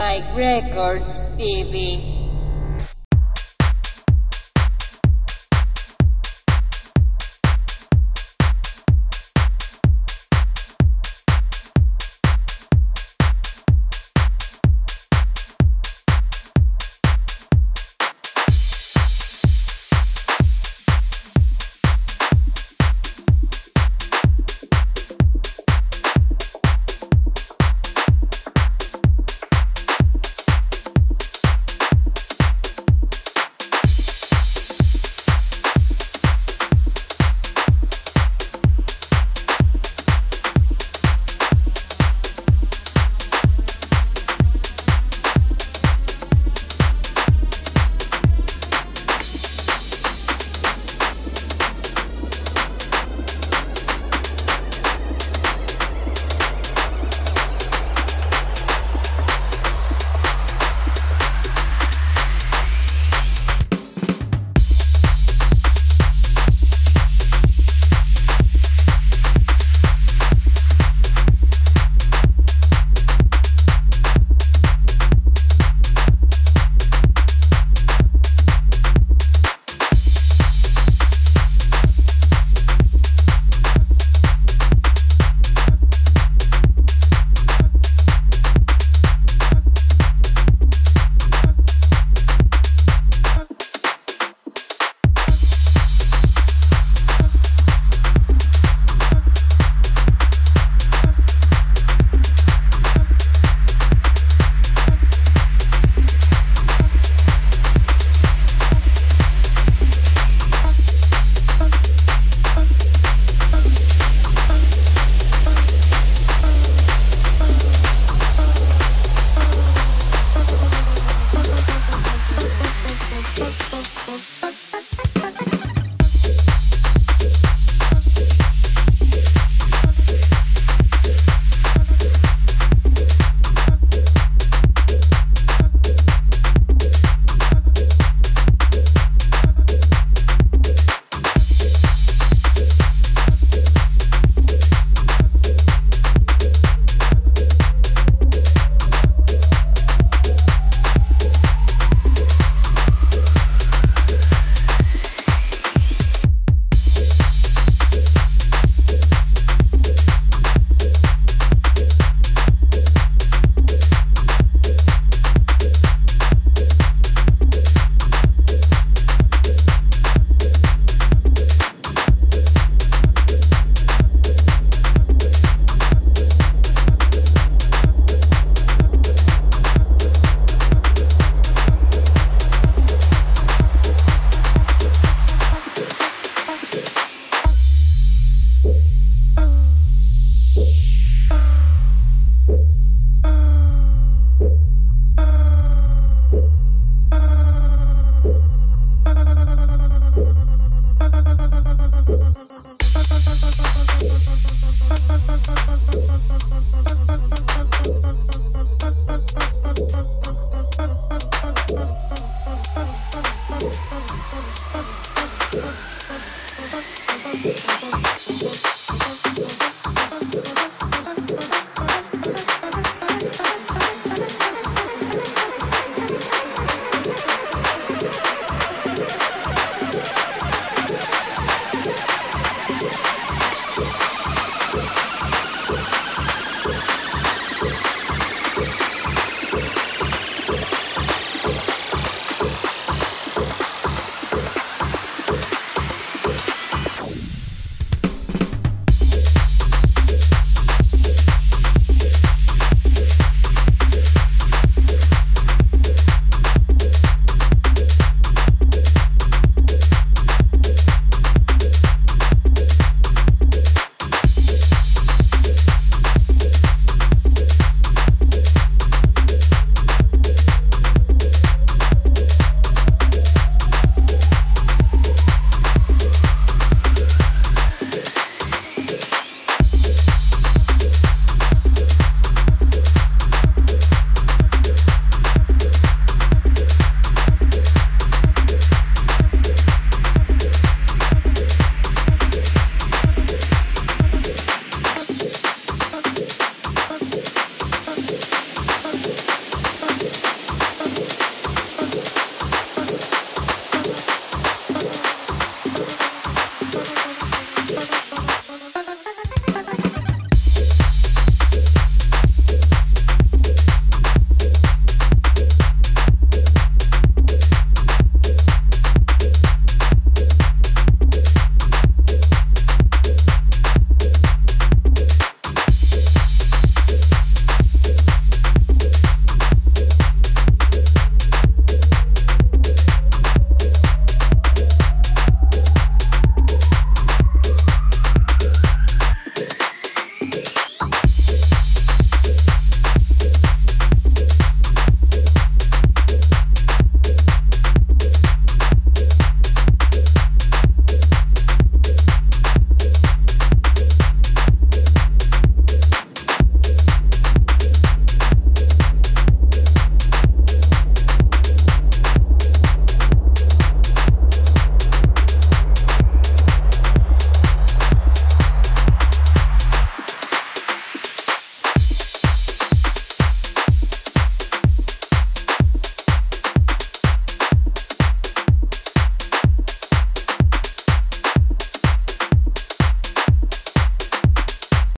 Spike Records TV.